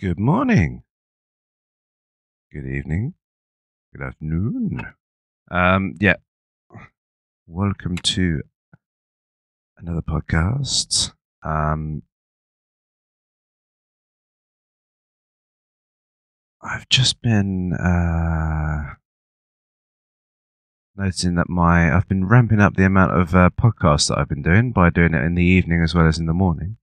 Good morning. Good evening. Good afternoon. Um, yeah. Welcome to another podcast. Um, I've just been uh, noticing that my I've been ramping up the amount of uh, podcasts that I've been doing by doing it in the evening as well as in the morning.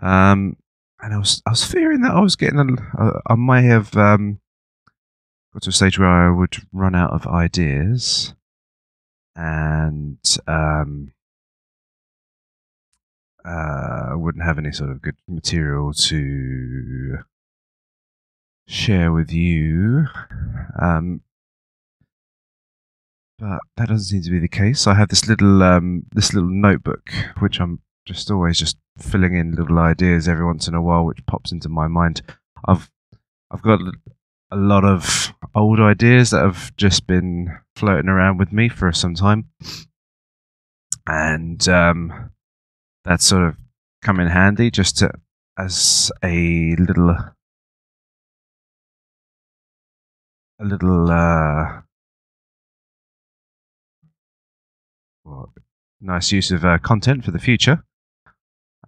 Um, and I was I was fearing that I was getting a, uh, I may have um, got to a stage where I would run out of ideas, and um, uh, wouldn't have any sort of good material to share with you. Um, but that doesn't seem to be the case. I have this little um, this little notebook which I'm just always just filling in little ideas every once in a while, which pops into my mind. I've I've got a lot of old ideas that have just been floating around with me for some time, and um, that's sort of come in handy just to as a little a little uh, well, nice use of uh, content for the future.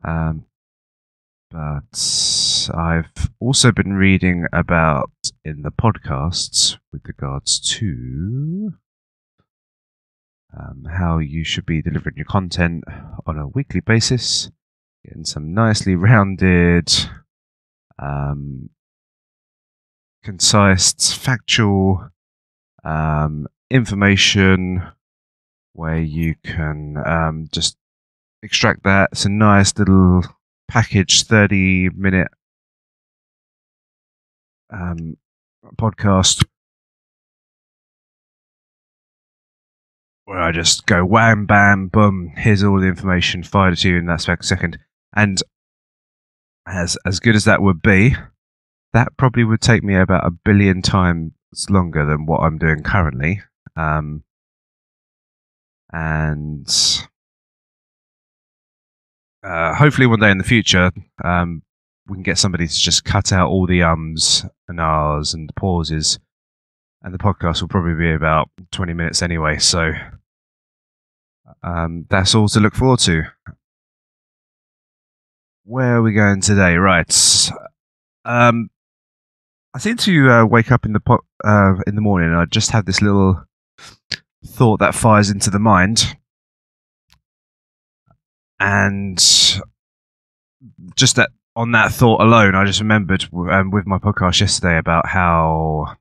Um, but I've also been reading about in the podcasts with regards to um, how you should be delivering your content on a weekly basis, getting some nicely rounded, um, concise, factual um, information where you can um, just extract that. It's a nice little package, 30 minute um, podcast where I just go wham, bam, boom, here's all the information, fired to you in that second. And as as good as that would be, that probably would take me about a billion times longer than what I'm doing currently. Um, and uh, hopefully one day in the future, um, we can get somebody to just cut out all the ums and ahs and pauses, and the podcast will probably be about twenty minutes anyway. So um, that's all to look forward to. Where are we going today? Right. Um, I seem to uh, wake up in the po- uh, in the morning, and I just have this little thought that fires into the mind and just that on that thought alone, I just remembered um, with my podcast yesterday about how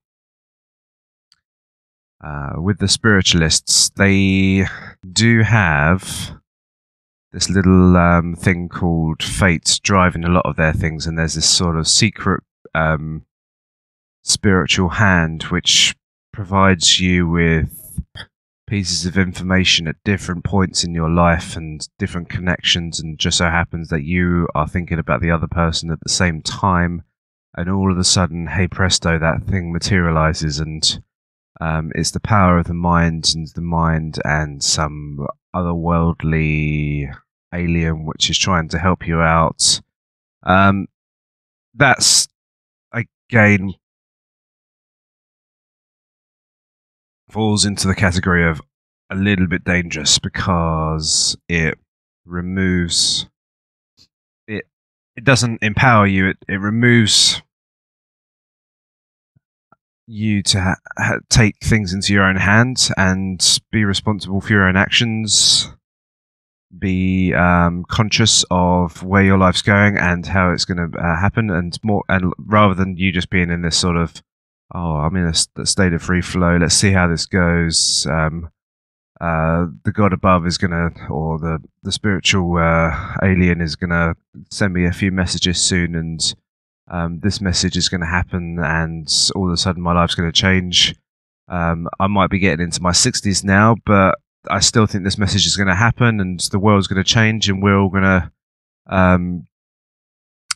uh, with the spiritualists they do have this little um, thing called fate driving a lot of their things, and there's this sort of secret um, spiritual hand which provides you with pieces of information at different points in your life and different connections and just so happens that you are thinking about the other person at the same time and all of a sudden hey presto that thing materializes and um, it's the power of the mind and the mind and some otherworldly alien which is trying to help you out. Um, that's again falls into the category of a little bit dangerous because it removes it it doesn't empower you. It, it removes you to ha- ha- take things into your own hands and be responsible for your own actions. Be um, conscious of where your life's going and how it's going to uh, happen and more and rather than you just being in this sort of oh, I'm in a, state of free flow. Let's see how this goes. Um, uh, the God above is gonna, or the the spiritual uh, alien is gonna send me a few messages soon, and um, this message is gonna happen, and all of a sudden my life's gonna change. Um, I might be getting into my 60s now, but I still think this message is going to happen, and the world's going to change, and we're all going to, um,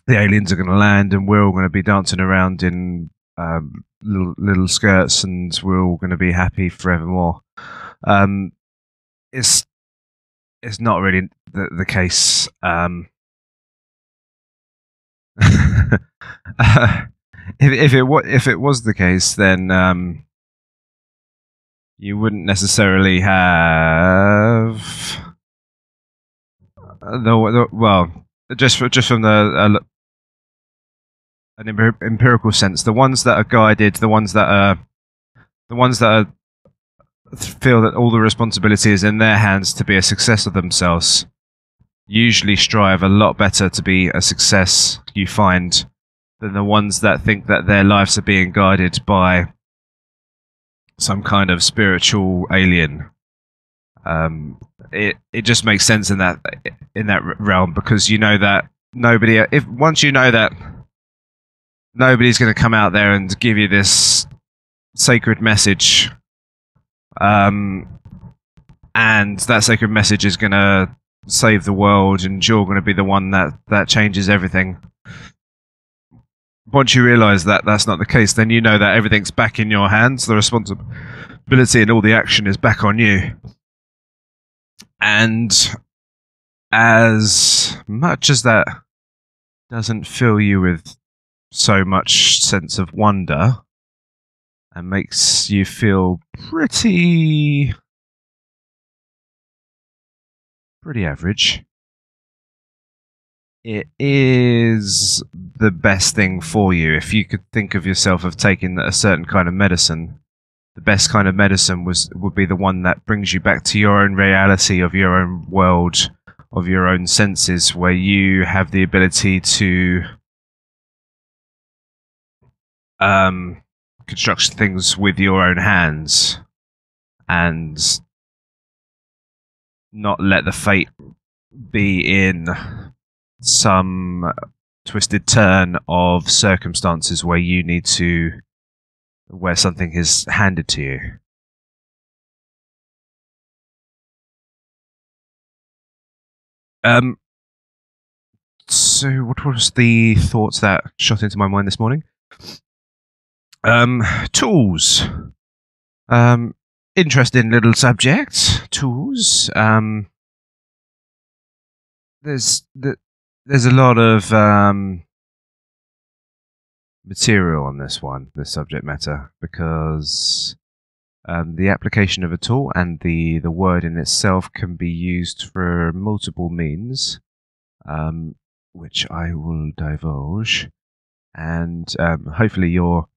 the aliens are going to land, and we're all going to be dancing around in um, little, little skirts, and we're all going to be happy forevermore. Um, it's it's not really the, the case. Um, if if it wa- if it was the case, then um, you wouldn't necessarily have uh, the, the well just for, just from the uh, an empir- empirical sense, the ones that are guided, the ones that are the ones that are feel that all the responsibility is in their hands to be a success of themselves usually strive a lot better to be a success you find than the ones that think that their lives are being guided by some kind of spiritual alien. Um, it it just makes sense in that in that realm because you know that nobody if once you know that nobody's going to come out there and give you this sacred message um, and that sacred message is going to save the world, and you're going to be the one that that changes everything. Once you realise that that's not the case, then you know that everything's back in your hands. The responsibility and all the action is back on you. And as much as that doesn't fill you with so much sense of wonder, and makes you feel pretty pretty average. It is the best thing for you. If you could think of yourself of taking a certain kind of medicine, the best kind of medicine was would be the one that brings you back to your own reality of your own world, of your own senses, where you have the ability to um, construct things with your own hands and not let the fate be in some twisted turn of circumstances where you need to where something is handed to you. Um so what was the thoughts that shot into my mind this morning um, tools. Um, interesting little subject. Tools. Um, there's the, there's a lot of um, material on this one, this subject matter, because um, the application of a tool and the the word in itself can be used for multiple means, um, which I will divulge, and um, hopefully you're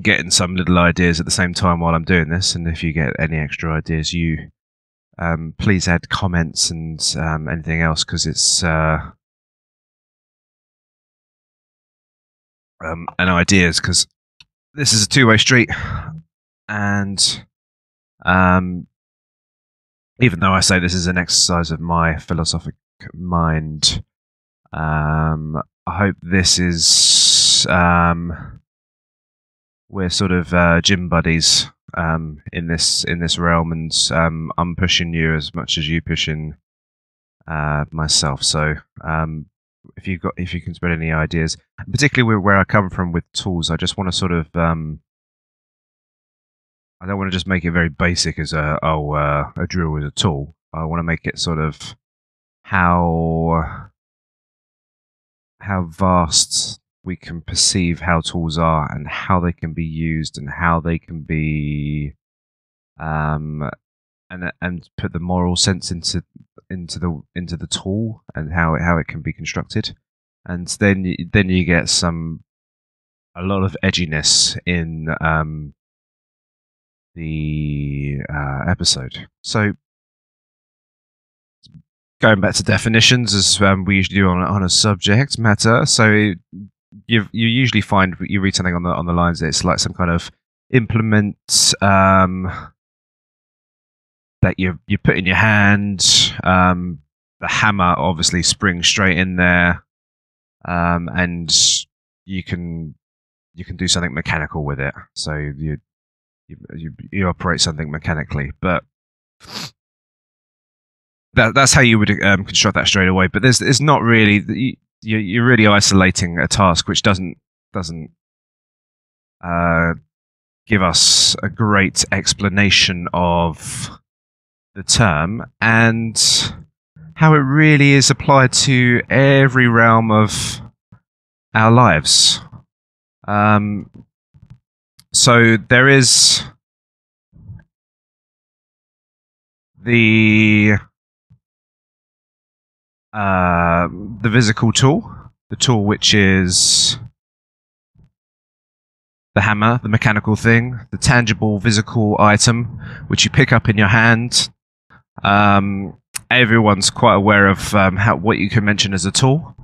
getting some little ideas at the same time while I'm doing this. And if you get any extra ideas, you um, please add comments and um, anything else because it's uh, um, and ideas because this is a two way street. And um, even though I say this is an exercise of my philosophic mind, um, I hope this is um, we're sort of uh, gym buddies um, in this in this realm, and um, I'm pushing you as much as you pushing uh, myself. So um, if you got if you can spread any ideas, particularly where I come from with tools, I just want to sort of um, I don't want to just make it very basic as a oh uh, a drill is a tool. I want to make it sort of how how vast we can perceive how tools are and how they can be used and how they can be um and and put the moral sense into into the into the tool and how it how it can be constructed. And then then you get some a lot of edginess in um the uh, episode. So going back to definitions as um, we usually do on, on a subject matter. So you you usually find you read something on the on the lines it's like some kind of implement um, that you you put in your hand. Um, the hammer obviously springs straight in there, um, and you can you can do something mechanical with it. So you you you, you operate something mechanically, but that that's how you would um, construct that straight away. But there's it's not really you're, really isolating a task which doesn't doesn't uh, give us a great explanation of the term and how it really is applied to every realm of our lives. Um, so there is the uh, the physical tool, the tool which is the hammer, the mechanical thing, the tangible physical item which you pick up in your hand. Um, everyone's quite aware of um, how what you can mention as a tool.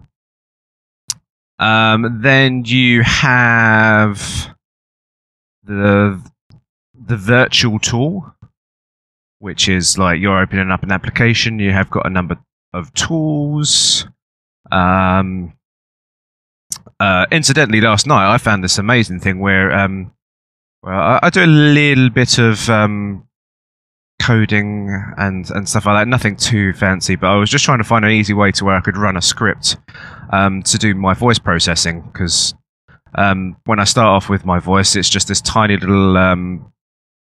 Um, then you have the the virtual tool, which is like you're opening up an application. You have got a number of tools. Um, uh, incidentally, last night I found this amazing thing where um, well, I, I, do a little bit of um, coding and and stuff like that. Nothing too fancy, but I was just trying to find an easy way to where I could run a script um, to do my voice processing because um, when I start off with my voice, it's just this tiny little um,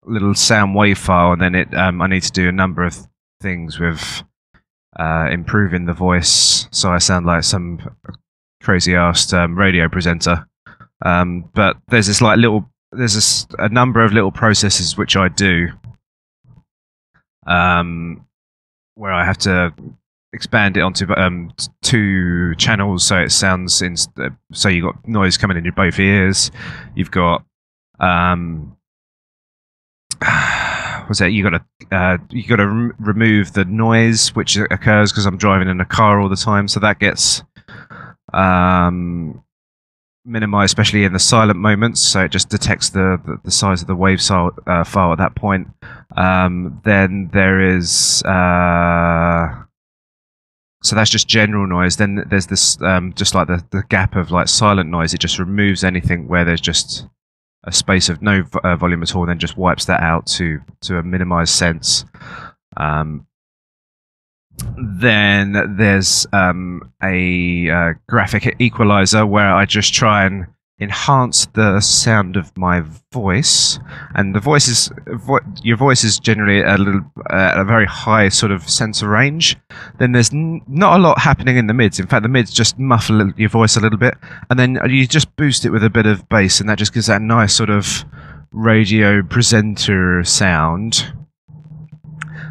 little sound wave file, and then it um, I need to do a number of things with uh, improving the voice, so I sound like some crazy ass um, radio presenter. Um, but there's this like little there's a, a number of little processes which I do um, where I have to expand it onto um, two channels so it sounds in so you've got noise coming in your both ears you've got um what's that you got to uh, you got to rem- remove the noise which occurs because I'm driving in a car all the time so that gets um minimized especially in the silent moments so it just detects the the, the size of the wave file, uh, file at that point um, then there is uh, so that's just general noise. Then there's this um, just like the, the gap of like silent noise. It just removes anything where there's just a space of no uh, volume at all. And then just wipes that out to to a minimized sense. Um, then there's um, a uh, graphic equalizer where I just try and enhance the sound of my voice. And the voice is vo- your voice is generally a little uh, a very high sort of sensor range. Then there's n- not a lot happening in the mids. In fact the mids just muffle your voice a little bit. And then you just boost it with a bit of bass and that just gives that nice sort of radio presenter sound.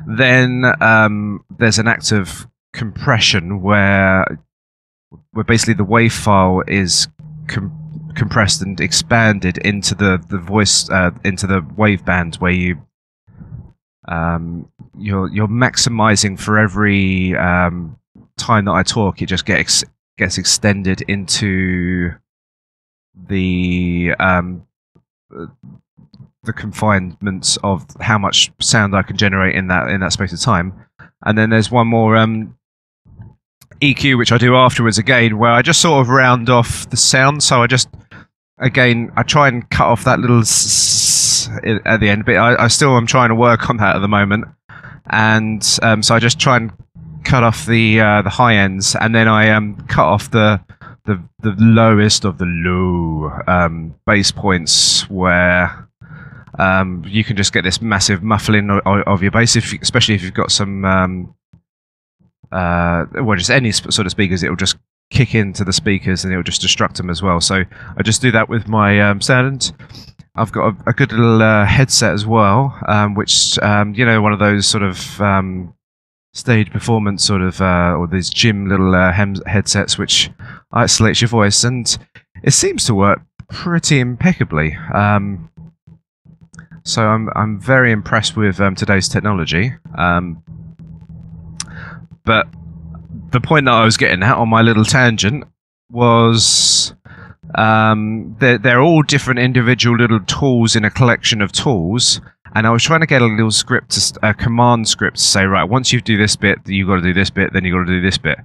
Then um, there's an act of compression where where basically the wave file is com- compressed and expanded into the the voice uh, into the wave band where you um, you're you're maximizing for every um, time that I talk. It just gets gets extended into the um, the confinements of how much sound I can generate in that in that space of time. And then there's one more um, EQ which I do afterwards again, where I just sort of round off the sound. So I just again, I try and cut off that little at the end, but I, I still am trying to work on that at the moment. And um, so I just try and cut off the uh, the high ends, and then I um, cut off the the the lowest of the low um, bass points where um, you can just get this massive muffling of, of your bass, if, especially if you've got some um, uh, well, just any sort of speakers. It will just kick into the speakers and it'll just destruct them as well. So I just do that with my um, sound. I've got a, a good little uh, headset as well, um, which um, you know, one of those sort of um, stage performance sort of, uh, or these gym little uh, hem- headsets, which isolates your voice, and it seems to work pretty impeccably. Um, so I'm I'm very impressed with um, today's technology. But the point that I was getting at on my little tangent was um, they're, they're all different individual little tools in a collection of tools. And I was trying to get a little script, to, a command script to say, right, once you do this bit, you've got to do this bit, then you've got to do this bit.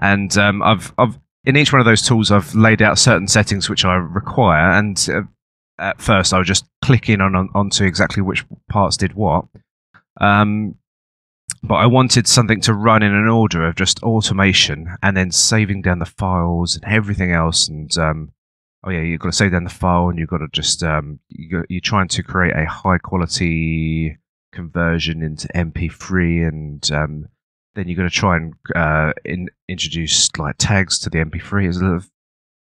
And um, I've, I've, in each one of those tools, I've laid out certain settings which I require. And uh, at first, I was just clicking on, on onto exactly which parts did what. Um, but I wanted something to run in an order of just automation and then saving down the files and everything else. And um, oh yeah, you've got to save down the file and you've got to just um, you are trying to create a high quality conversion into MP3 and um, then you're going to try and uh, in, introduce like tags to the MP3. It's a little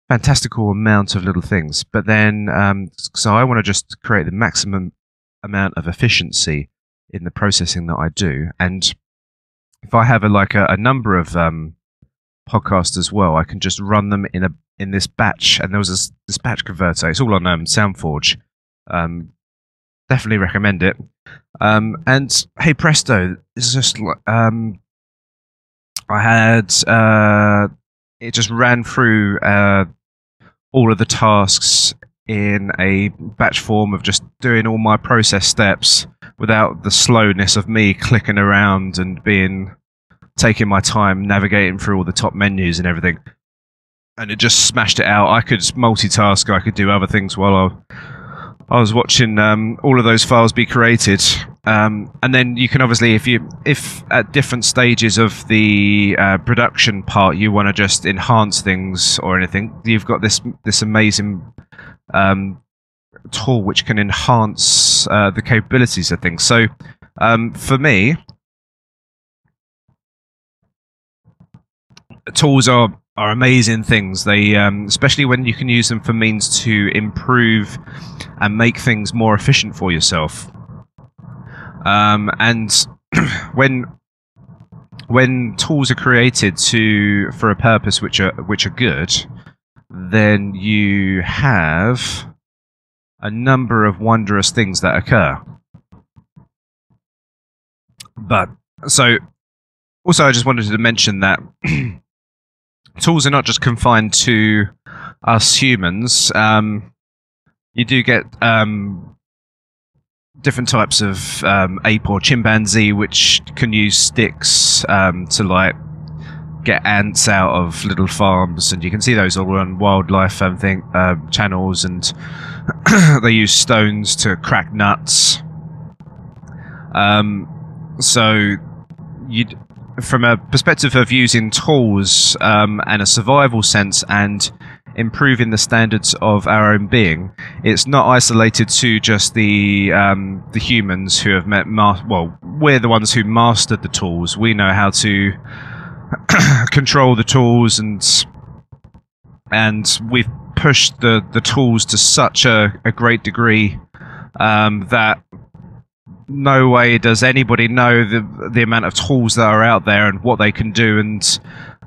fantastical amount of little things. But then, um, so I want to just create the maximum amount of efficiency in the processing that I do. And if I have a, like a, a number of um, podcasts as well, I can just run them in a in this batch. And there was this, this batch converter. It's all on um, SoundForge. Um, definitely recommend it. Um, and hey presto, it's just um, I had uh, it just ran through uh, all of the tasks in a batch form of just doing all my process steps without the slowness of me clicking around and being taking my time navigating through all the top menus and everything. And it just smashed it out. I could multitask. I could do other things while I I was watching um, all of those files be created, um, and then you can obviously, if you, if at different stages of the uh, production part, you want to just enhance things or anything, you've got this this amazing um, tool which can enhance uh, the capabilities of things. So, um, for me, tools are are amazing things. They, um, especially when you can use them for means to improve and make things more efficient for yourself. Um, and when when tools are created to for a purpose which are which are good, then you have a number of wondrous things that occur. But so also I just wanted to mention that tools are not just confined to us humans. Um, you do get um, different types of um, ape or chimpanzee which can use sticks um, to like get ants out of little farms, and you can see those all on wildlife um, thing, uh, channels, and they use stones to crack nuts. Um, so from a perspective of using tools um, and a survival sense and improving the standards of our own being, it's not isolated to just the um, the humans who have met. Well, we're the ones who mastered the tools. We know how to control the tools, and and we've pushed the the tools to such a, a great degree um, that no way does anybody know the the amount of tools that are out there and what they can do, and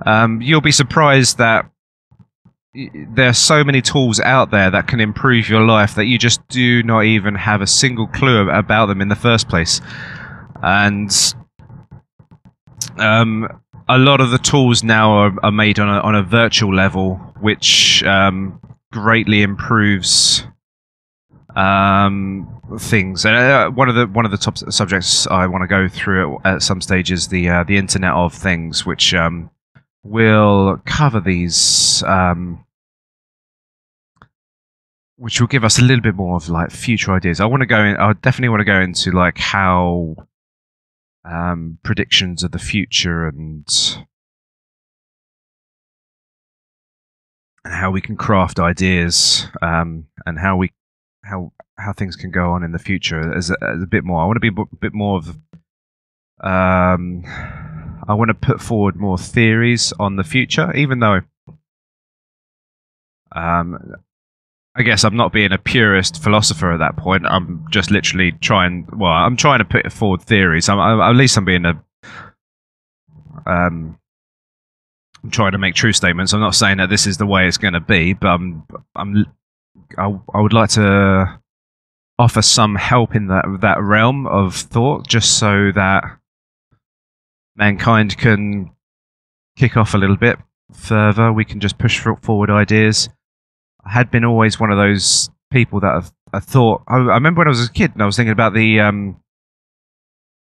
um, you'll be surprised that there are so many tools out there that can improve your life that you just do not even have a single clue about them in the first place, and um, a lot of the tools now are, are made on a, on a virtual level, which um, greatly improves um, things. Uh, one of the one of the top subjects I want to go through at some stage is the uh, the Internet of Things, which um, will cover these, um, which will give us a little bit more of like future ideas. I want to go in. I definitely want to go into like how um, predictions of the future and and how we can craft ideas um, and how we how how things can go on in the future as a, as a bit more. I want to be a bit more of. Um, I want to put forward more theories on the future, even though. Um, I guess I'm not being a purist philosopher at that point. I'm just literally trying. Well, I'm trying to put forward theories. I'm, I'm at least I'm being a. Um, I'm trying to make true statements. I'm not saying that this is the way it's going to be, but I'm. I'm. I, I would like to offer some help in that that realm of thought, just so that mankind can kick off a little bit further. We can just push forward ideas. I had been always one of those people that I've, I thought. I, I, remember when I was a kid and I was thinking about the. Um,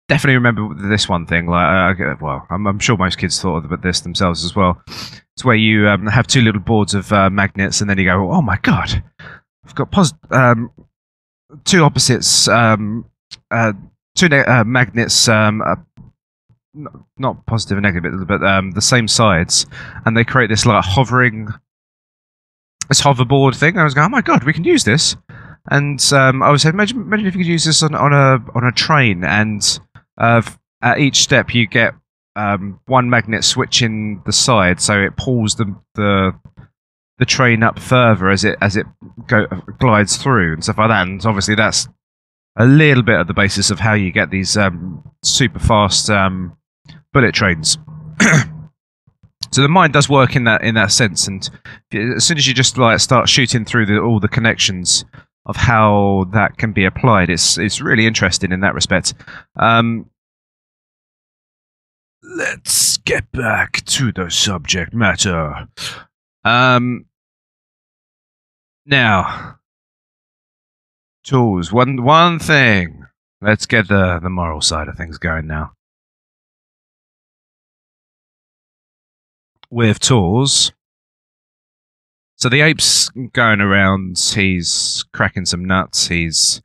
definitely remember this one thing. Like, uh, well, I'm, I'm, sure most kids thought about this themselves as well. It's where you um, have two little boards of uh, magnets, and then you go, "Oh my god, I've got pos- um, two opposites, um, uh, two ne- uh, magnets, um, uh, not positive and negative, but um, the same sides, and they create this like hovering, this hoverboard thing. I was going, oh my god, we can use this. And um, I was saying, imagine, imagine if you could use this on, on a on a train, and uh, at each step you get um, one magnet switching the side, so it pulls the the the train up further as it as it go, glides through and stuff like that. And obviously, that's a little bit of the basis of how you get these um, super fast um, bullet trains. so the mind does work in that in that sense, and as soon as you just like start shooting through the, all the connections of how that can be applied, it's it's really interesting in that respect. Um, let's get back to the subject matter. Um, now, tools. One one thing. Let's get the the moral side of things going now. With tools. So the ape's going around, he's cracking some nuts, he's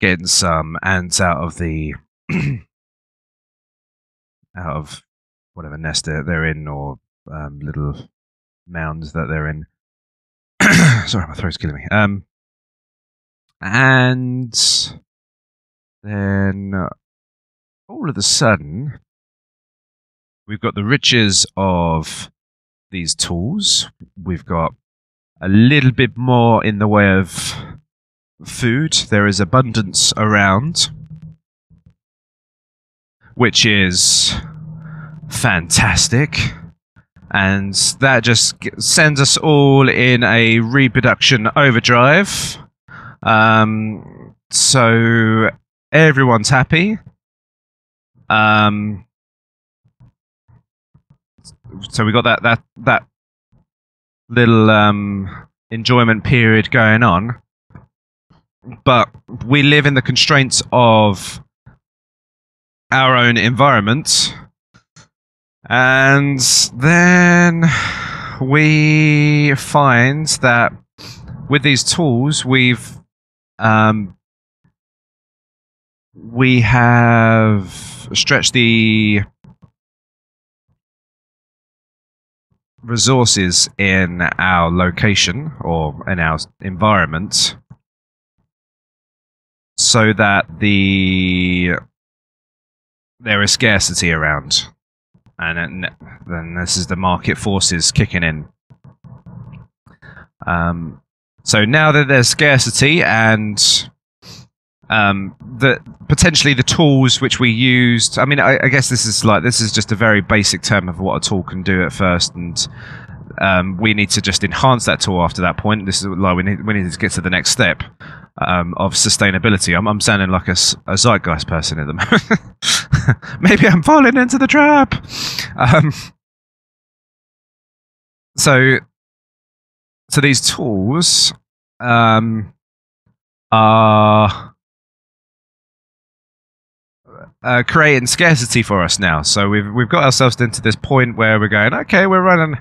getting some ants out of the out of whatever nest they're, they're in or um, little mounds that they're in. Sorry, my throat's killing me. Um, and then all of a sudden, we've got the riches of these tools. We've got a little bit more in the way of food. There is abundance around, which is fantastic. And that just sends us all in a reproduction overdrive. Um, so everyone's happy. Um, so we got that that that little um, enjoyment period going on, but we live in the constraints of our own environment, and then we find that with these tools we've um, we have stretched the resources in our location or in our environment so that the there is scarcity around. And then this is the market forces kicking in. Um, so now that there's scarcity and um, the potentially the tools which we used. I mean, I, I, guess this is like this is just a very basic term of what a tool can do at first, and um, we need to just enhance that tool after that point. This is like we need we need to get to the next step um, of sustainability. I'm, I'm sounding like a, a zeitgeist person at the moment. Maybe I'm falling into the trap. Um, so so these tools um, are uh, creating scarcity for us now. So we've we've got ourselves into this point where we're going, okay, we're running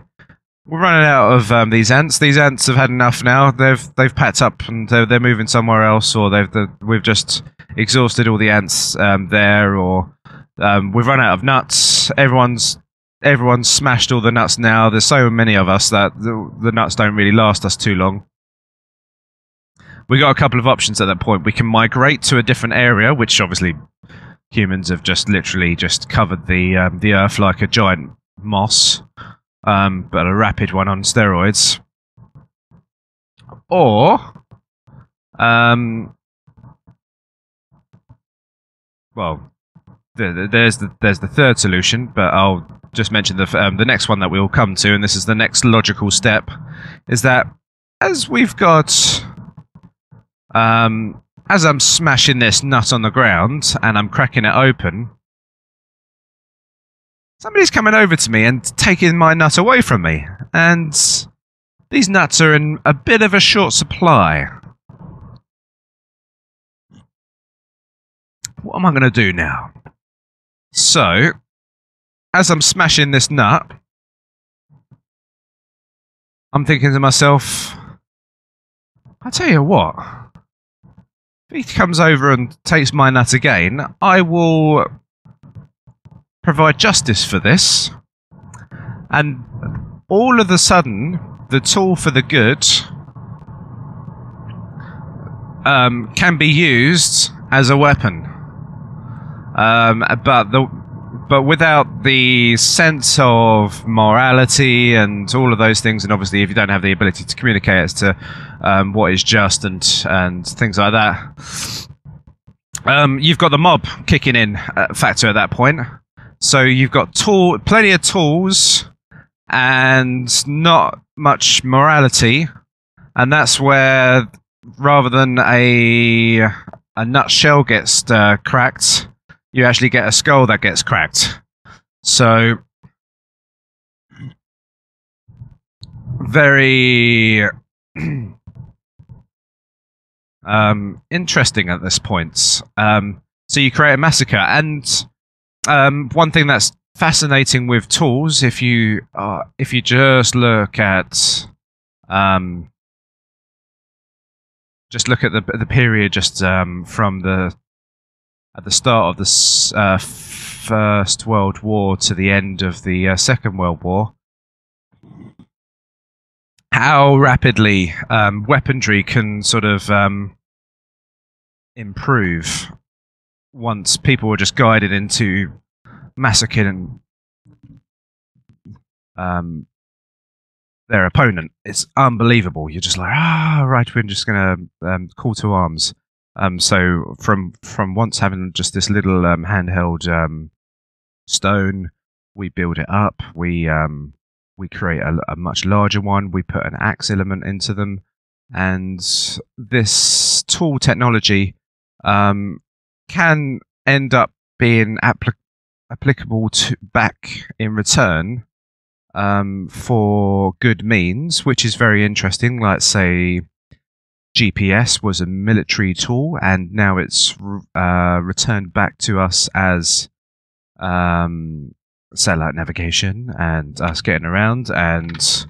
we're running out of um, these ants. These ants have had enough now. They've they've packed up and they're, they're moving somewhere else, or they've the, we've just exhausted all the ants um, there, or um, we've run out of nuts. Everyone's everyone's smashed all the nuts now. There's so many of us that the, the nuts don't really last us too long. We got a couple of options at that point. We can migrate to a different area, which obviously humans have just literally just covered the um, the earth like a giant moss, um, but a rapid one on steroids. Or, um, well, there's the there's the third solution, but I'll just mention the um, the next one that we'll come to, and this is the next logical step, is that as we've got um, as I'm smashing this nut on the ground and I'm cracking it open, somebody's coming over to me and taking my nut away from me, and these nuts are in a bit of a short supply. What am I going to do now? So, as I'm smashing this nut, I'm thinking to myself, I tell you what, if he comes over and takes my nut again, I will provide justice for this. And all of a sudden, the tool for the good um, can be used as a weapon. Um, but the but without the sense of morality and all of those things, and obviously, if you don't have the ability to communicate as to um, what is just and and things like that, um, you've got the mob kicking in uh, factor at that point. So you've got tool, plenty of tools, and not much morality, and that's where rather than a a nutshell gets uh, cracked, you actually get a skull that gets cracked. So very um, interesting at this point. Um, so you create a massacre, and um, one thing that's fascinating with tools, if you uh, if you just look at um, just look at the the period just um, from the at the start of the uh, First World War to the end of the uh, Second World War, how rapidly um, weaponry can sort of um, improve once people were just guided into massacring um, their opponent. It's unbelievable. You're just like, ah, right, we're just going to um, call to arms. Um, so from from once having just this little um, handheld um, stone, we build it up. We um, we create a, a, much larger one. We put an axe element into them, and this tool technology um, can end up being applic- applicable to back in return um, for good means, which is very interesting. Like, say, GPS was a military tool, and now it's uh, returned back to us as um, satellite navigation and us getting around and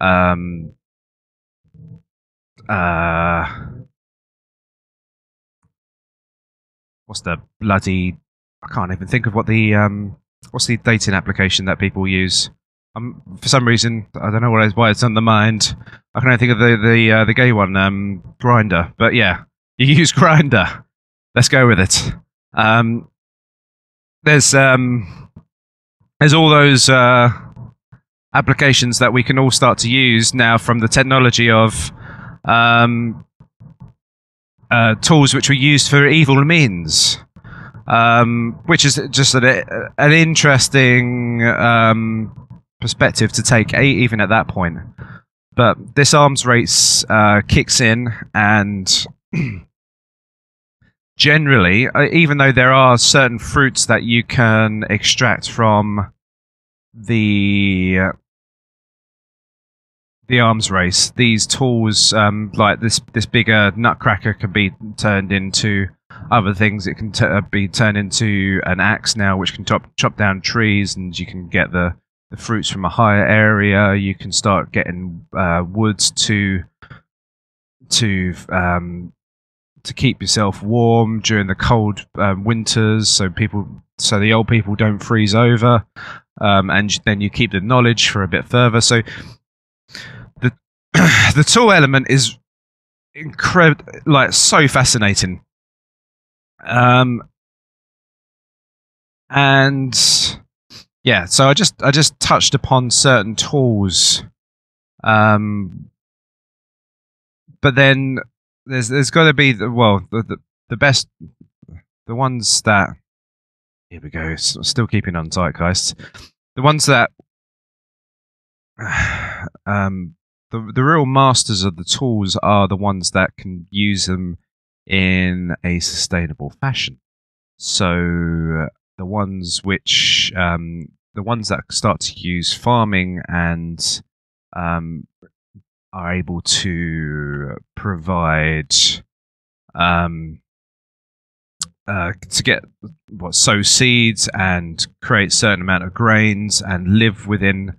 um, uh, what's the bloody I can't even think of what the um, what's the dating application that people use. Um, for some reason, I don't know what why it's on the mind. I can only think of the the uh, the gay one, um, Grindr. But yeah, you use Grindr. Let's go with it. Um, there's um, there's all those uh, applications that we can all start to use now from the technology of um, uh, tools which were used for evil means um, which is just an, an interesting um, perspective to take, even at that point. But this arms race uh, kicks in, and generally, uh, even though there are certain fruits that you can extract from the the arms race, these tools, um, like this this bigger nutcracker, can be turned into other things. It can t- uh, be turned into an axe now, which can chop chop down trees, and you can get the the fruits from a higher area. You can start getting uh, woods to to um, to keep yourself warm during the cold um, winters, so people so the old people don't freeze over, um, and then you keep the knowledge for a bit further. So the the tool element is incredible, like so fascinating. Um, and yeah, so I just I just touched upon certain tools, um, but then there's there's got to be the well the, the the best the ones that here we go still keeping on tight zeitgeist the ones that um the the real masters of the tools are the ones that can use them in a sustainable fashion. So the ones which um, the ones that start to use farming and um, are able to provide um, uh, to get what sow seeds and create certain amount of grains and live within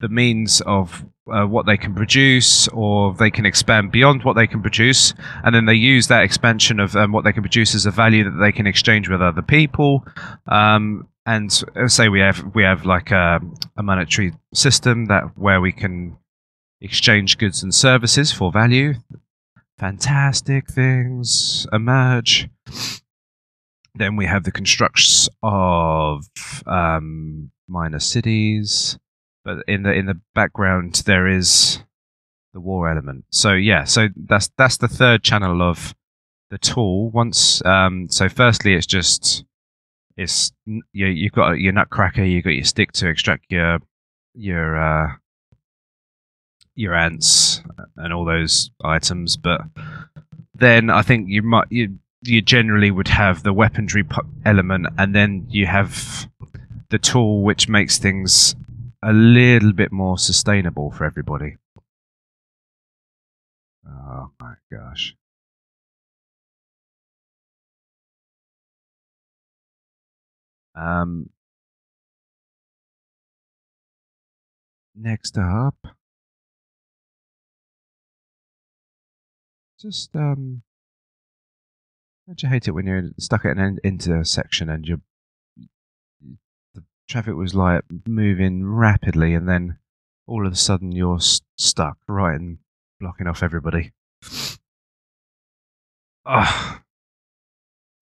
the means of uh, what they can produce, or they can expand beyond what they can produce, and then they use that expansion of um, what they can produce as a value that they can exchange with other people. Um, and uh, say we have we have like a, a monetary system that where we can exchange goods and services for value. Fantastic things emerge. Then we have the constructs of um, minor cities, but in the in the background there is the war element. So yeah, so that's that's the third channel of the tool. Once, um, so firstly, it's just it's you you've got your nutcracker, you've got your stick to extract your your uh, your ants and all those items, but then I think you might you you generally would have the weaponry element, and then you have the tool which makes things a little bit more sustainable for everybody. Oh my gosh. Um, next up, just um, don't you hate it when you're stuck at an intersection and you the traffic was like moving rapidly, and then all of a sudden you're st- stuck right and blocking off everybody. Ah,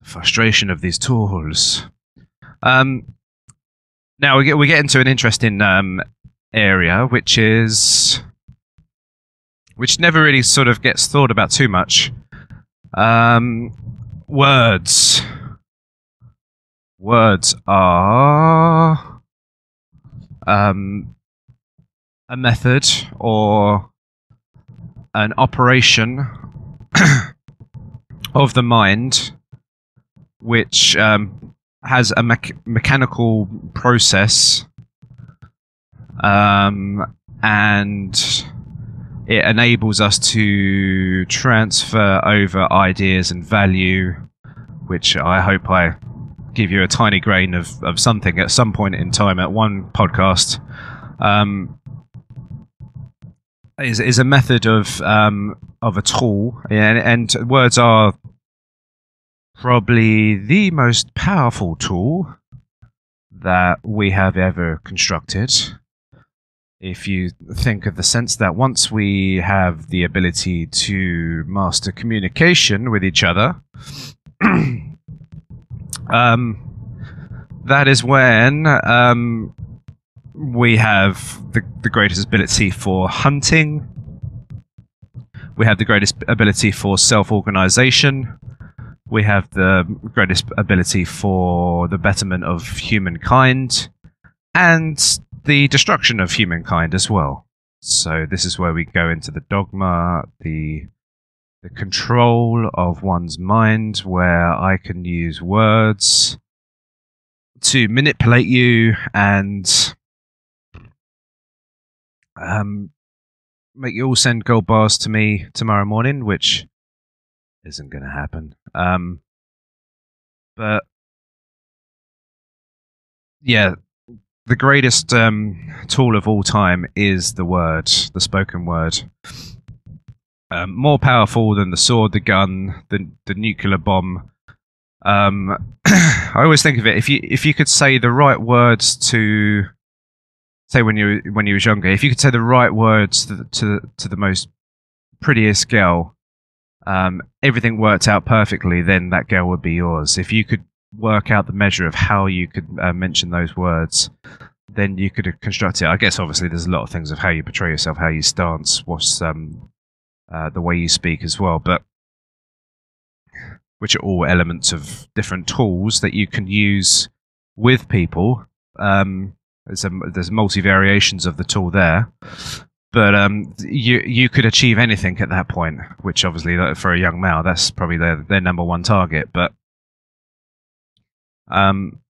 the frustration of these tools. Um, now we get we get into an interesting um, area, which is which never really sort of gets thought about too much. Um, words. Words are um, a method or an operation of the mind which um, has a me- mechanical process um, and it enables us to transfer over ideas and value, which I hope I give you a tiny grain of, of something at some point in time at one podcast. Um, is is a method of um, of a tool, and, and words are probably the most powerful tool that we have ever constructed. If you think of the sense that once we have the ability to master communication with each other, um, that is when um, we have the, the greatest ability for hunting. We have the greatest ability for self organization we have the greatest ability for the betterment of humankind and the destruction of humankind as well. So this is where we go into the dogma, the the control of one's mind, where I can use words to manipulate you and um, make you all send gold bars to me tomorrow morning, which isn't going to happen. Um, but yeah, the greatest um, tool of all time is the word, the spoken word. Um, more powerful than the sword, the gun, the the nuclear bomb. Um, I always think of it if you if you could say the right words to say when you when you was younger, if you could say the right words to to, to the most prettiest girl, um, everything worked out perfectly, then that girl would be yours. If you could work out the measure of how you could uh, mention those words, then you could construct it. I guess obviously there's a lot of things of how you portray yourself, how you stance, what's um, uh, the way you speak as well, but which are all elements of different tools that you can use with people. Um, there's a, there's multi variations of the tool there, but um, you you could achieve anything at that point, which obviously for a young male, that's probably their their number one target. But um,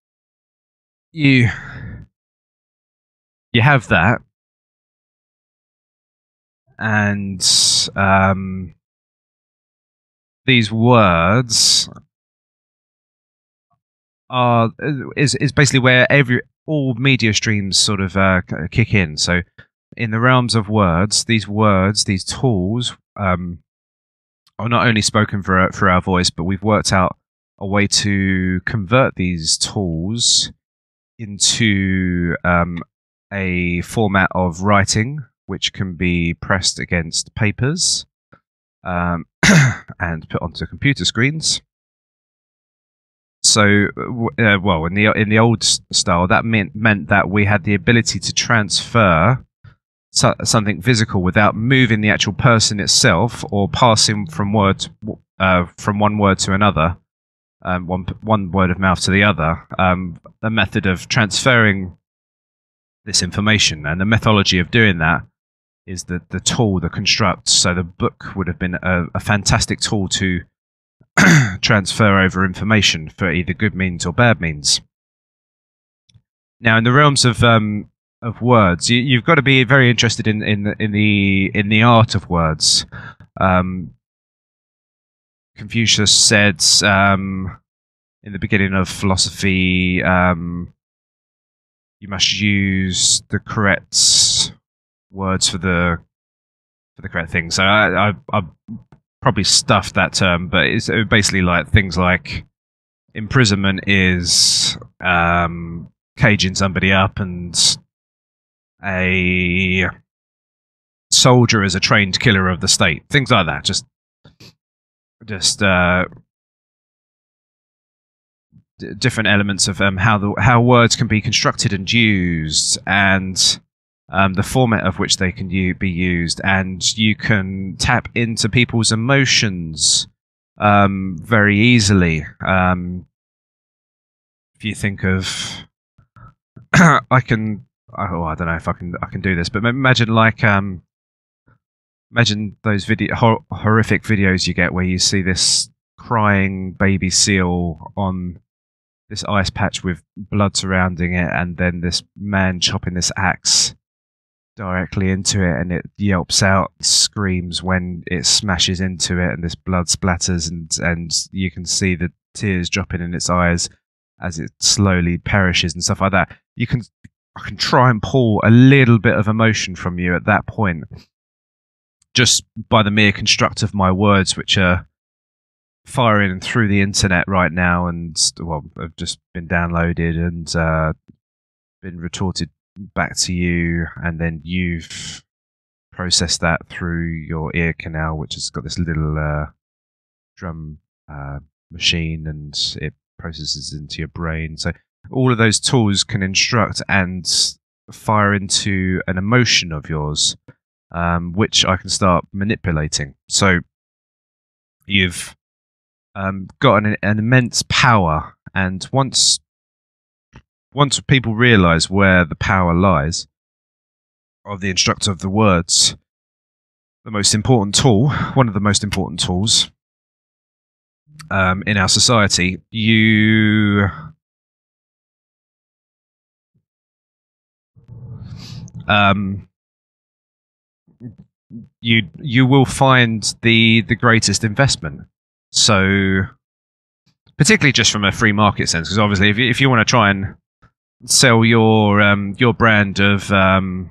you you have that, and um, these words are is is basically where every all media streams sort of uh, kick in. So in the realms of words, these words, these tools, um, are not only spoken for for our voice, but we've worked out a way to convert these tools into um, a format of writing, which can be pressed against papers um, and put onto computer screens. So, uh, well, in the in the old style, that meant meant that we had the ability to transfer so, something physical without moving the actual person itself or passing from word uh, from one word to another, um, one one word of mouth to the other. Um, a method of transferring this information and the methodology of doing that is the the tool, the construct. So the book would have been a, a fantastic tool to transfer over information for either good means or bad means. Now, in the realms of um, of words, you, have got to be very interested in in the, in the in the art of words. Um, Confucius said um, in the beginning of philosophy, um, you must use the correct words for the for the correct thing. So I, I, I probably stuffed that term, but it's basically like things like imprisonment is um, caging somebody up, and a soldier is a trained killer of the state. Things like that. Just, just uh, d- different elements of um, how the how words can be constructed and used, and um, the format of which they can u- be used, and you can tap into people's emotions um, very easily. Um, if you think of, I can, oh, I don't know if I can, I can do this, but imagine like, um, imagine those video hor- horrific videos you get where you see this crying baby seal on this ice patch with blood surrounding it, and then this man chopping this axe directly into it and it yelps out screams when it smashes into it and this blood splatters and and you can see the tears dropping in its eyes as it slowly perishes and stuff like that. You can I can try and pull a little bit of emotion from you at that point just by the mere construct of my words which are firing through the internet right now and well have just been downloaded and uh, been retorted back to you, and then you've processed that through your ear canal, which has got this little uh, drum uh, machine, and it processes into your brain. So all of those tools can instruct and fire into an emotion of yours, um, which I can start manipulating. So you've um, got an, an immense power, and once once people realize where the power lies of the instructor of the words, the most important tool, one of the most important tools um, in our society, you um, you you will find the the greatest investment. So, particularly just from a free market sense, because obviously, if you, if you want to try and sell your um, your brand of um,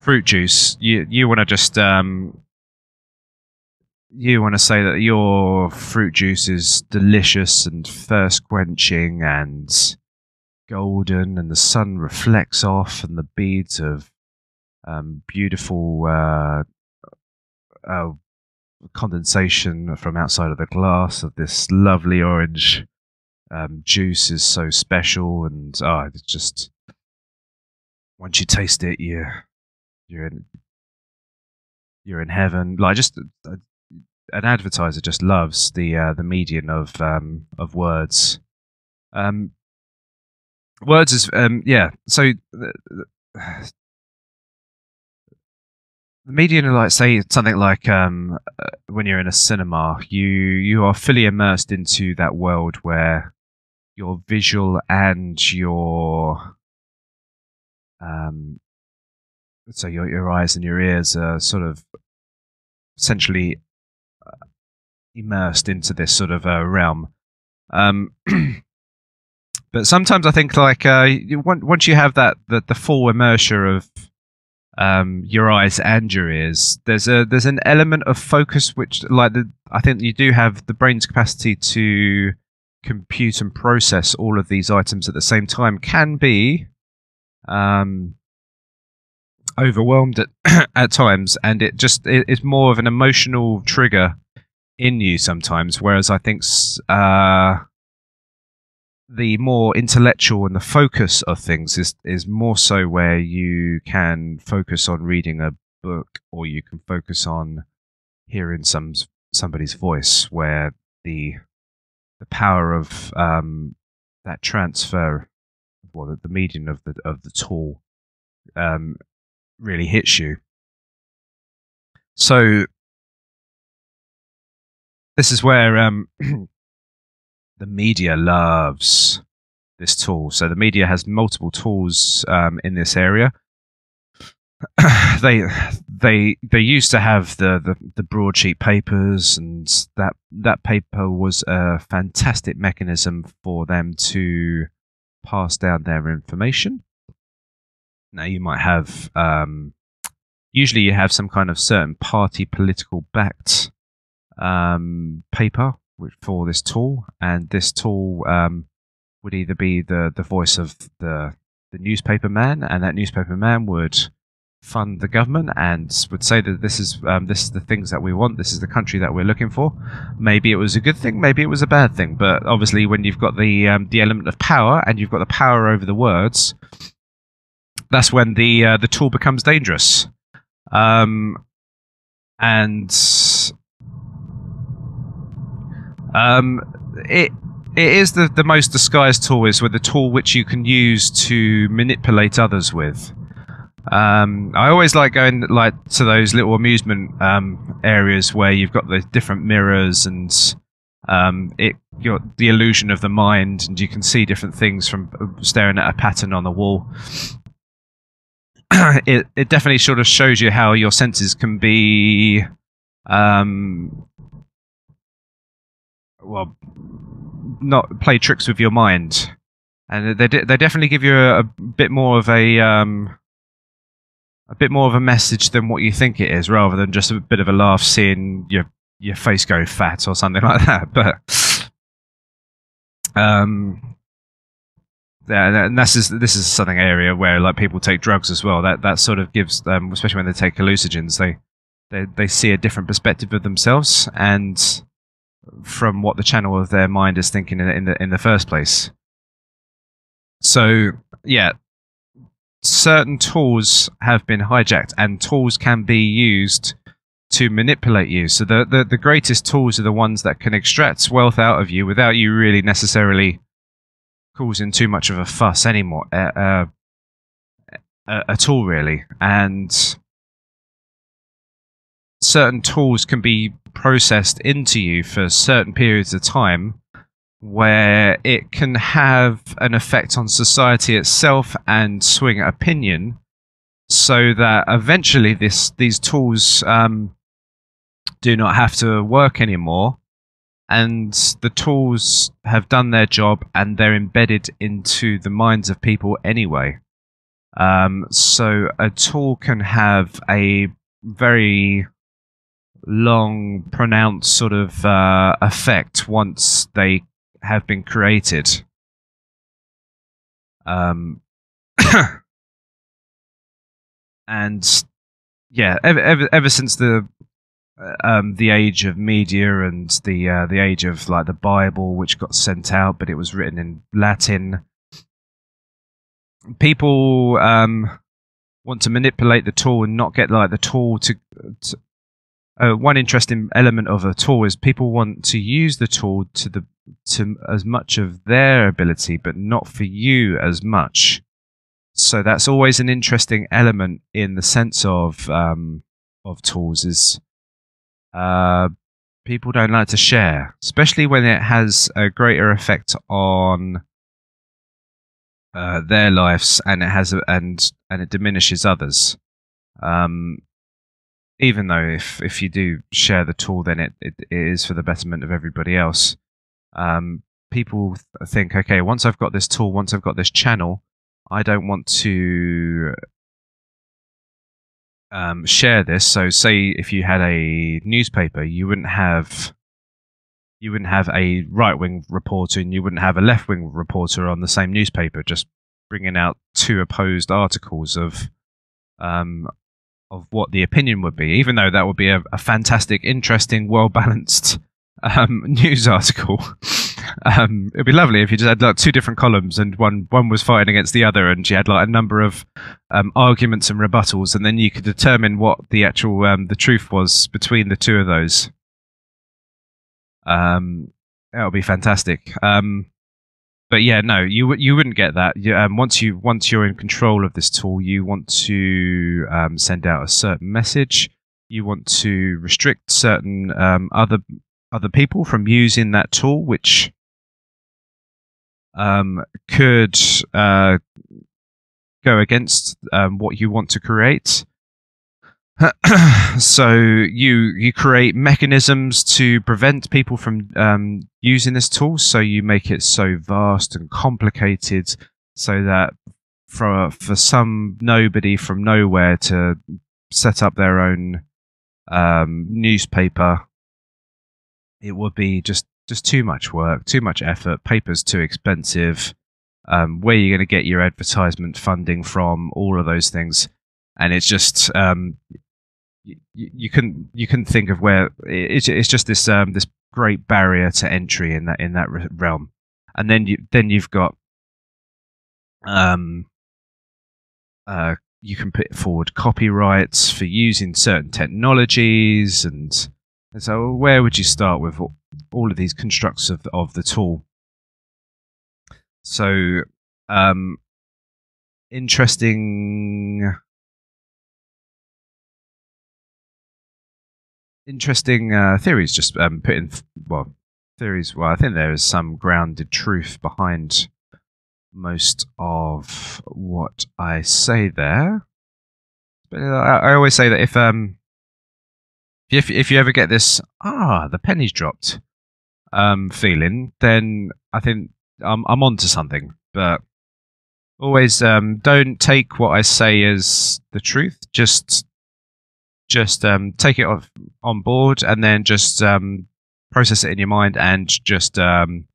fruit juice, you you want to just um, you want to say that your fruit juice is delicious and thirst quenching and golden, and the sun reflects off, and the beads of um, beautiful uh, uh, condensation from outside of the glass of this lovely orange um, juice is so special, and it's just once you taste it, you you're in you're in heaven. Like just uh, an advertiser just loves the uh, the median of um, of words. Um, words is um, yeah. So the, the, median, like say something like um, uh, when you're in a cinema, you you are fully immersed into that world where your visual and your um, so your your eyes and your ears are sort of essentially uh, immersed into this sort of uh, realm. Um, but sometimes I think like uh, once you have that the, the full immersion of um, your eyes and your ears, there's a there's an element of focus which like the, I think you do have the brain's capacity to compute and process all of these items at the same time can be um, overwhelmed at, at times, and it just it, it's more of an emotional trigger in you sometimes. Whereas I think uh, the more intellectual and the focus of things is is more so where you can focus on reading a book or you can focus on hearing some somebody's voice where the the power of um, that transfer well the, the medium of the of the tool um, really hits you. So this is where um, the media loves this tool. So the media has multiple tools um, in this area. they they they used to have the, the, the broadsheet papers, and that that paper was a fantastic mechanism for them to pass down their information. Now you might have um, usually you have some kind of certain party political backed um, paper for this tool, and this tool um, would either be the the voice of the the newspaper man, and that newspaper man would fund the government and would say that this is um, this is the things that we want, this is the country that we're looking for. Maybe it was a good thing, maybe it was a bad thing, but obviously when you've got the um, the element of power and you've got the power over the words, that's when the uh, the tool becomes dangerous. Um, and um, it it is the, the most disguised tool is with the tool which you can use to manipulate others with. Um, I always like going like to those little amusement um, areas where you've got the different mirrors and um, it the illusion of the mind, and you can see different things from uh, staring at a pattern on the wall. it it definitely sort of shows you how your senses can be um, well, not play tricks with your mind, and they they definitely give you a, a bit more of a um, a bit more of a message than what you think it is, rather than just a bit of a laugh seeing your your face go fat or something like that. But um, yeah, and this is this is something area where like people take drugs as well. That that sort of gives them, especially when they take hallucinogens, they they they see a different perspective of themselves and from what the channel of their mind is thinking in, in the in the first place. So yeah, certain tools have been hijacked, and tools can be used to manipulate you. So the, the, the greatest tools are the ones that can extract wealth out of you without you really necessarily causing too much of a fuss anymore uh, uh, at all, really. And certain tools can be processed into you for certain periods of time where it can have an effect on society itself and swing opinion so that eventually this these tools um, do not have to work anymore. And the tools have done their job and they're embedded into the minds of people anyway. Um, so a tool can have a very long, pronounced sort of uh, effect once they have been created. Um, and yeah, ever, ever ever since the uh, um, the age of media and the uh, the age of like the Bible, which got sent out, but it was written in Latin. People um, want to manipulate the tool and not get like the tool to, to uh, one interesting element of a tool is people want to use the tool to the to as much of their ability, but not for you as much. So that's always an interesting element in the sense of um, of tools is uh, people don't like to share, especially when it has a greater effect on uh, their lives and it has a, and and it diminishes others. Um, even though if if you do share the tool, then it, it, it is for the betterment of everybody else. Um, people think, okay, once I've got this tool, once I've got this channel, I don't want to um, share this. So, say if you had a newspaper, you wouldn't have you wouldn't have a right wing reporter and you wouldn't have a left wing reporter on the same newspaper, just bringing out two opposed articles of um, of what the opinion would be, even though that would be a, a fantastic, interesting, well balanced um, news article. Um, it'd be lovely if you just had like two different columns, and one one was fighting against the other, and you had like a number of um, arguments and rebuttals, and then you could determine what the actual um, the truth was between the two of those. Um, that would be fantastic. Um, but yeah, no, you you wouldn't get that. You, um, once you once you're in control of this tool, you want to um, send out a certain message. You want to restrict certain um, other other people from using that tool, which um, could uh, go against um, what you want to create. so you you create mechanisms to prevent people from um, using this tool. So you make it so vast and complicated, so that for for some nobody from nowhere to set up their own um, newspaper, it would be just just too much work, too much effort. Paper's too expensive. Um, where are you going to get your advertisement funding from? All of those things, and it's just um, you, you can you can think of where it's, it's just this um, this great barrier to entry in that in that realm, and then you then you've got um uh you can put forward copyrights for using certain technologies and, and so where would you start with all of these constructs of of the tool? So um interesting interesting uh, theories just um, put in. Well, theories. Well, I think there is some grounded truth behind most of what I say there. But uh, I, always say that if um if if you ever get this ah the pennies dropped um feeling, then I think I'm I'm onto something. But always um don't take what I say as the truth. Just just um, take it off, on board and then just um, process it in your mind and just um,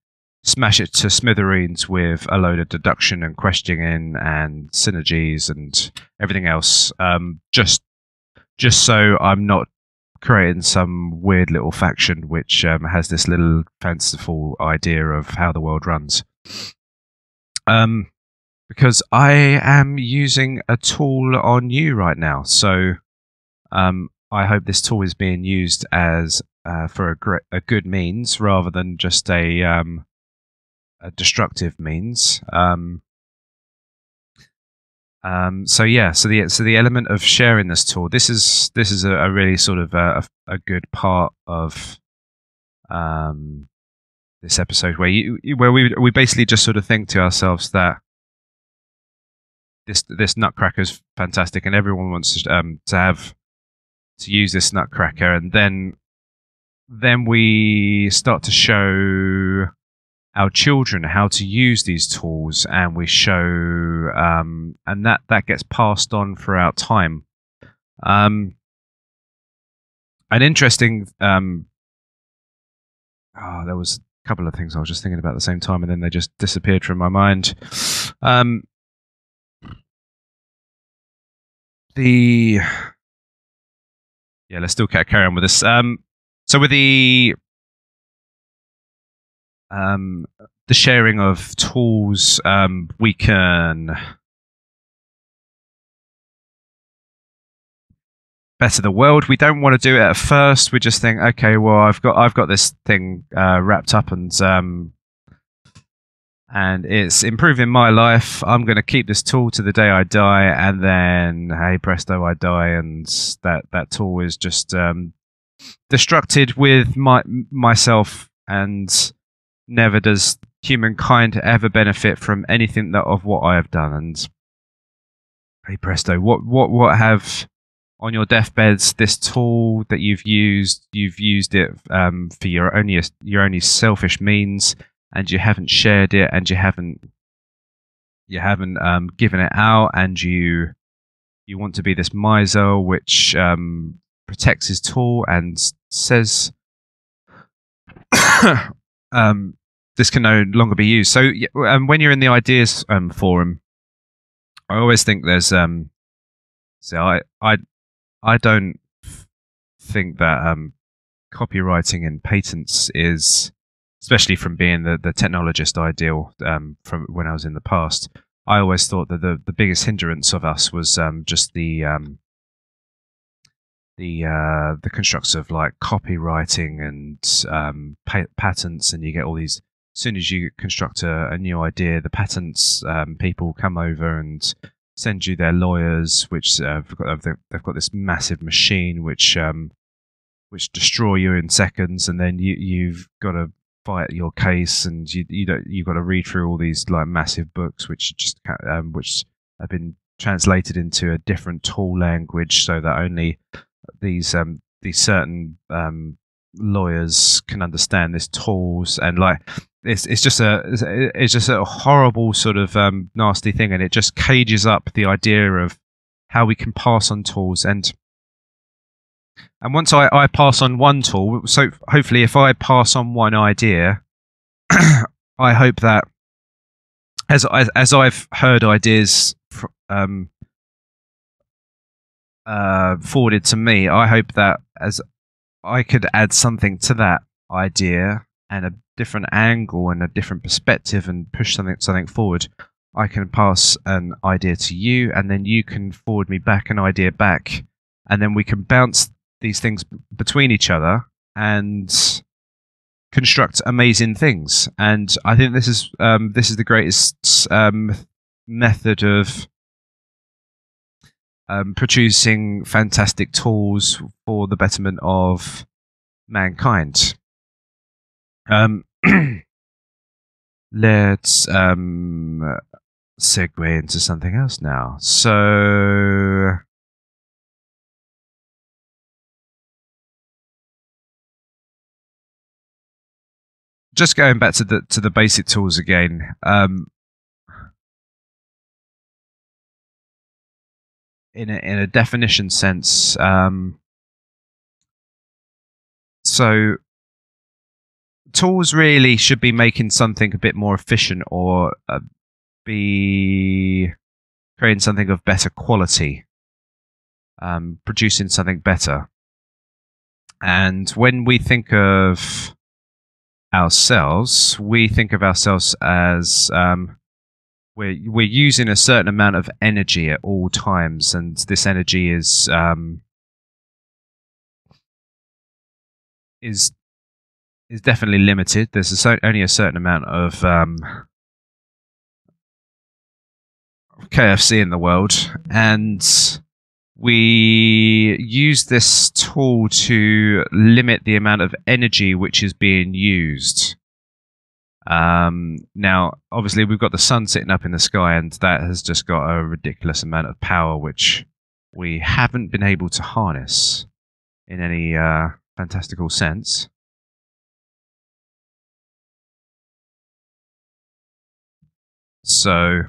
smash it to smithereens with a load of deduction and questioning and synergies and everything else. Um, just just so I'm not creating some weird little faction which um, has this little fanciful idea of how the world runs. Um, because I am using a tool on you right now, so um, I hope this tool is being used as uh, for a, gr- a good means rather than just a, um, a destructive means. Um, um, so yeah, so the so the element of sharing this tool, this is this is a, a really sort of a, a, good part of um, this episode where you where we we basically just sort of think to ourselves that this this nutcracker is fantastic and everyone wants to, um, to have to use this nutcracker, and then then we start to show our children how to use these tools, and we show um, and that that gets passed on throughout time. Um, an interesting um, oh, there was a couple of things I was just thinking about at the same time, and then they just disappeared from my mind. Um, the yeah, let's still carry on with this. Um, so with the um, the sharing of tools, um, we can better the world. We don't want to do it at first. We just think, okay, well, I've got I've got this thing uh, wrapped up and um, and it's improving my life. I'm going to keep this tool to the day I die, and then hey presto, I die, and that that tool is just um, destructed with my myself, and never does humankind ever benefit from anything that of what I have done. And hey presto, what what what have on your deathbeds this tool that you've used? You've used it um, for your only your only selfish means and you haven't shared it and you haven't you haven't um, given it out and you you want to be this miser which um, protects his tool and says um, this can no longer be used. So um, when you're in the ideas um, forum, I always think there's um, see I I I don't think that um, copyrighting and patents is especially from being the, the technologist ideal um, from when I was in the past. I always thought that the, the biggest hindrance of us was um, just the um, the uh, the constructs of like copyrighting and um, pa- patents, and you get all these. As soon as you construct a, a new idea, the patents um, people come over and send you their lawyers, which uh, they've, got, they've got this massive machine which um, which destroy you in seconds, and then you you've got to fight your case, and you you don't you've got to read through all these like massive books which just um, which have been translated into a different tool language so that only these um these certain um lawyers can understand this tools and like it's it's just a it's just a horrible sort of um, nasty thing and it just cages up the idea of how we can pass on tools and and once I, I pass on one tool so hopefully if I pass on one idea I hope that as as, I've heard ideas um, uh, forwarded to me, I hope that as I could add something to that idea and a different angle and a different perspective and push something something forward, I can pass an idea to you, and then you can forward me back an idea back, and then we can bounce these things between each other and construct amazing things. And I think this is um, this is the greatest um, method of um, producing fantastic tools for the betterment of mankind. Um, let's um, segue into something else now. So. Just going back to the to the basic tools again. Um, in a, in a definition sense. Um, so tools really should be making something a bit more efficient or uh, be creating something of better quality, um, producing something better. And when we think of ourselves, we think of ourselves as um, we're we're using a certain amount of energy at all times, and this energy is um, is is definitely limited. There's a only a certain amount of um, KFC in the world, and we use this tool to limit the amount of energy which is being used. Um, now, obviously, we've got the sun sitting up in the sky, and that has just got a ridiculous amount of power, which we haven't been able to harness in any uh, fantastical sense. So,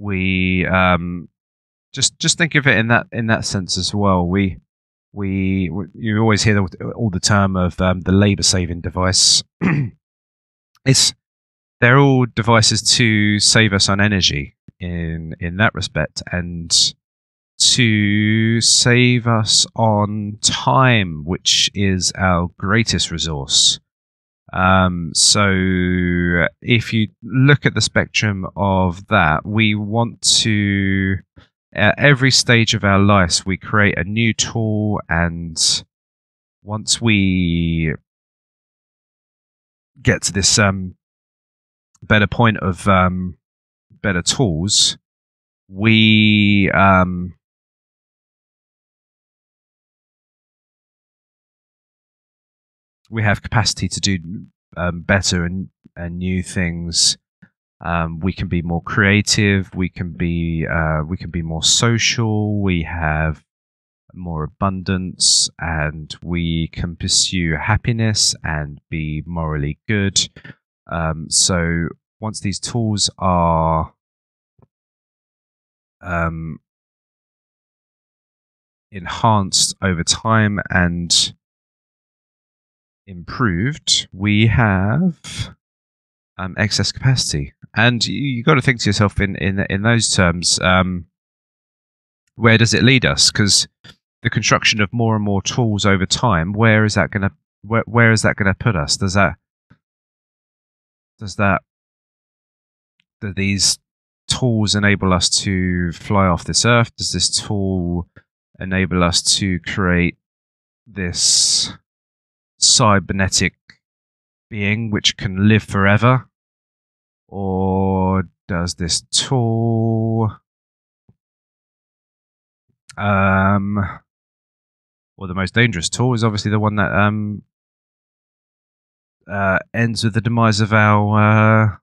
we um, just just think of it in that in that sense as well. We we you always hear all the term of um, the labor saving device. it's they're all devices to save us on energy in in that respect, and to save us on time, which is our greatest resource. Um, so if you look at the spectrum of that, we want to at every stage of our lives, we create a new tool, and once we get to this um, better point of um, better tools, we um, we have capacity to do um, better and, and new things um, we can be more creative. We can be uh, we can be more social. We have more abundance, and we can pursue happiness and be morally good. Um, so once these tools are um, enhanced over time and improved, we have um, excess capacity and you, you got to think to yourself in in in those terms. Um, where does it lead us? Because the construction of more and more tools over time, where is that going to where, where is that going to put us? Does that does that do these tools enable us to fly off this earth? Does this tool enable us to create this cybernetic being which can live forever? Or does this tool um or the most dangerous tool is obviously the one that um uh, ends with the demise of our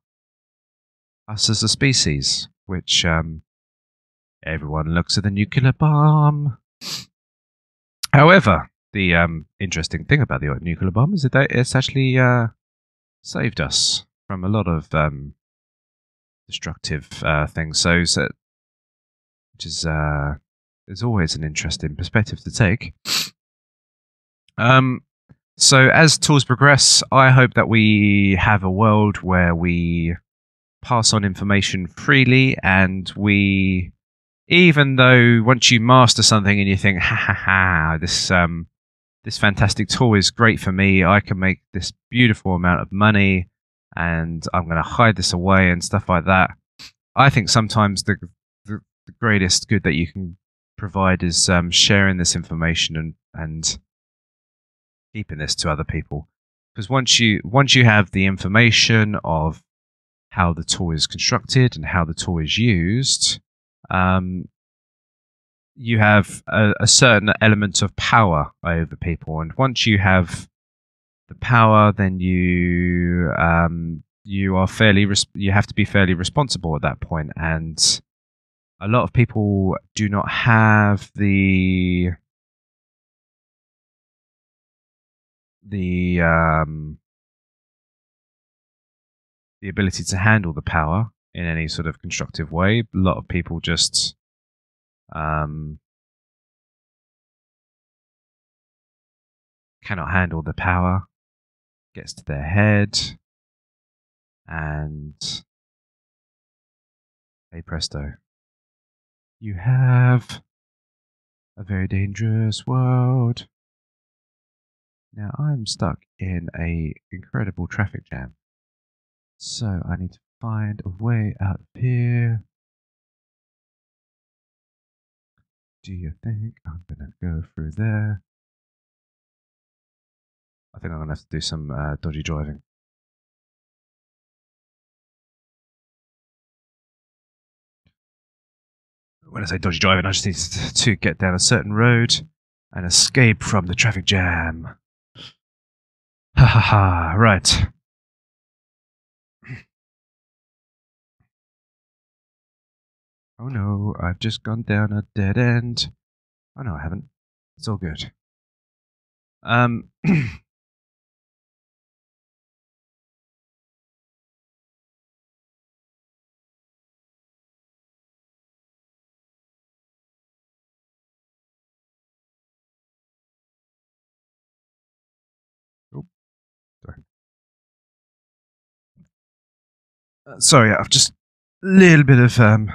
uh, us as a species, which um, everyone looks at the nuclear bomb. However, the um, interesting thing about the nuclear bomb is that it's actually uh, saved us from a lot of um, destructive uh, things. So, so, which is uh, is always an interesting perspective to take. Um, so as tools progress, I hope that we have a world where we pass on information freely and we even though once you master something and you think ha ha ha this um this fantastic tool is great for me. I can make this beautiful amount of money and i'm going to hide this away and stuff like that. I think sometimes the the, the greatest good that you can provide is um, sharing this information and and keeping this to other people. Because once you once you have the information of how the toy is constructed and how the toy is used, um, you have a, a, certain element of power over people, and once you have the power, then you um, you are fairly res- you have to be fairly responsible at that point, and a lot of people do not have the the um, the ability to handle the power in any sort of constructive way. A lot of people just um, cannot handle the power, gets to their head, and hey presto, you have a very dangerous world. Now I'm stuck in a incredible traffic jam. So I need to find a way out of here. Do you think I'm gonna go through there? I think I'm gonna have to do some uh, dodgy driving. When I say dodgy driving, I just need to get down a certain road and escape from the traffic jam. Ha ha ha, right. Oh no, I've just gone down a dead end. Oh no, I haven't. It's all good. Um. Uh, sorry, I've just a little bit of um,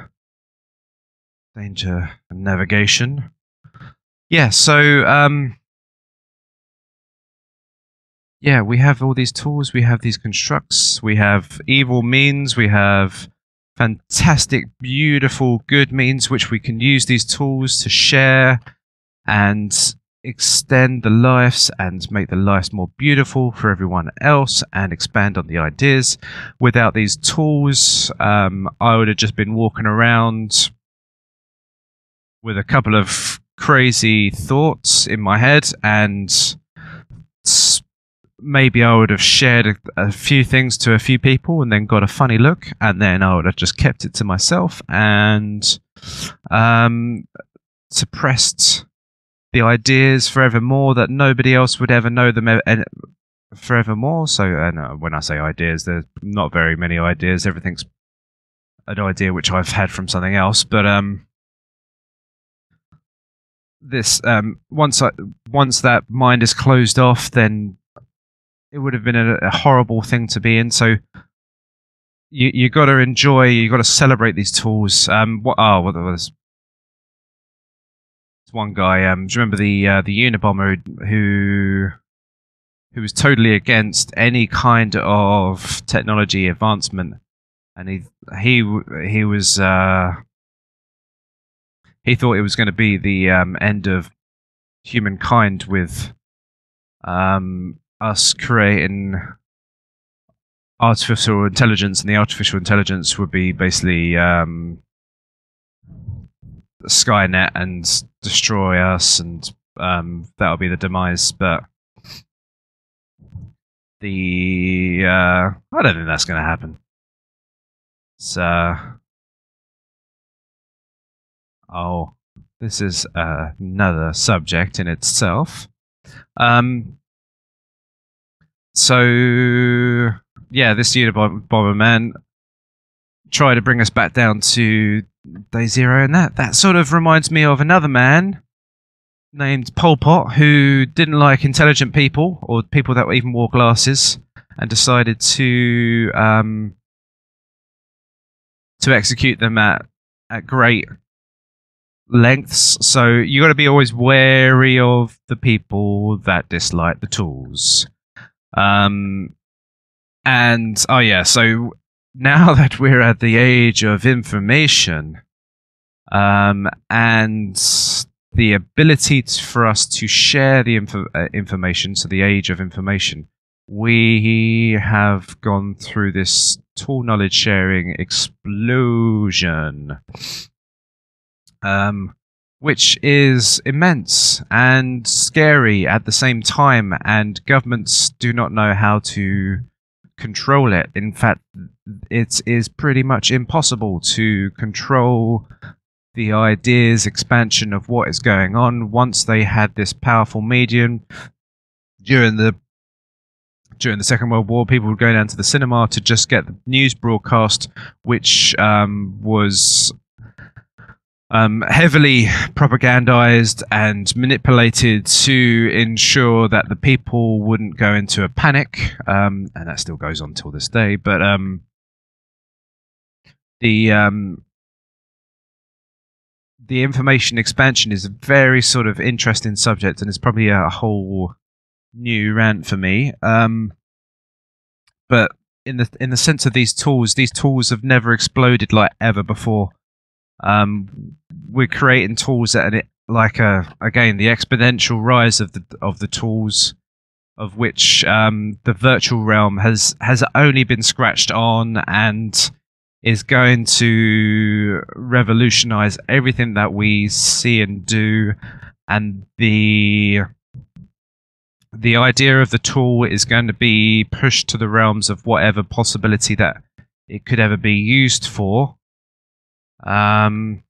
danger and navigation. Yeah, so um, yeah, we have all these tools, we have these constructs, we have evil means, we have fantastic, beautiful, good means which we can use these tools to share and extend the lives and make the lives more beautiful for everyone else and expand on the ideas. Without these tools, um, I would have just been walking around with a couple of crazy thoughts in my head and maybe I would have shared a, a, few things to a few people and then got a funny look, and then I would have just kept it to myself and um, suppressed the ideas forevermore that nobody else would ever know them forevermore. So, and uh, when I say ideas, there's not very many ideas. Everything's an idea which I've had from something else. But um, this um, once I, once that mind is closed off, then it would have been a, a horrible thing to be in. So. You you got to enjoy. You got to celebrate these tools. Um, what? Oh, what was one guy. Um, do you remember the uh, the Unabomber who who was totally against any kind of technology advancement, and he he he was uh, he thought it was going to be the um, end of humankind with um, us creating artificial intelligence, and the artificial intelligence would be basically um, Skynet and destroy us, and um, that'll be the demise. But the uh, I don't think that's going to happen. So, oh, this is uh, another subject in itself. Um, so yeah, this Unabomber man tried to bring us back down to day zero, and that that sort of reminds me of another man named Pol Pot who didn't like intelligent people or people that even wore glasses, and decided to um, to execute them at at great lengths. So you got to be always wary of the people that dislike the tools. Um, and oh yeah, so now that we're at the age of information, um, and the ability to, for us to share the uh, information, so the age of information, we have gone through this tool knowledge sharing explosion, um, which is immense and scary at the same time, and governments do not know how to control it. In fact, it is pretty much impossible to control the ideas expansion of what is going on once they had this powerful medium during the during the Second World War, people would go down to the cinema to just get the news broadcast, which um, was um, heavily propagandized and manipulated to ensure that the people wouldn't go into a panic, um, and that still goes on till this day. But um, the um, the information expansion is a very sort of interesting subject, and it's probably a whole new rant for me. Um, but in the in the sense of these tools, these tools have never exploded like ever before. Um, we're creating tools that are like a again the exponential rise of the of the tools of which um, the virtual realm has has only been scratched on and is going to revolutionize everything that we see and do. And the the idea of the tool is going to be pushed to the realms of whatever possibility that it could ever be used for. Um,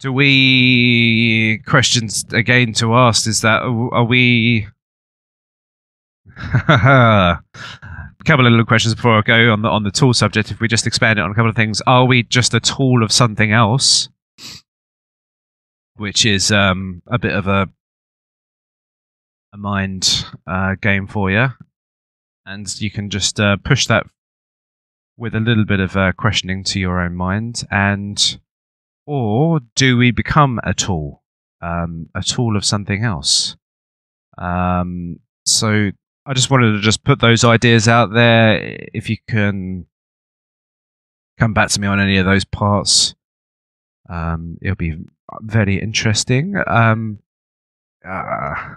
do we questions again to ask is that are we a couple of little questions before I go on the on the tool subject. If we just expand it on a couple of things, are we just a tool of something else, which is um, a bit of a a mind uh, game for you, and you can just uh, push that with a little bit of uh, questioning to your own mind, and or do we become a tool, um, a tool of something else? Um, so I just wanted to just put those ideas out there. If you can come back to me on any of those parts, um, it'll be very interesting. Um, uh,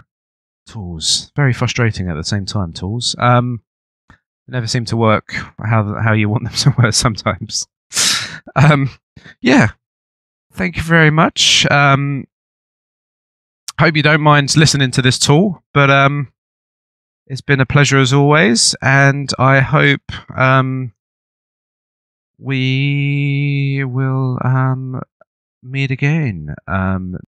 tools very frustrating at the same time tools um never seem to work how how you want them to work sometimes um yeah thank you very much. Um hope you don't mind listening to this tool but um it's been a pleasure as always and i hope um we will um meet again. Um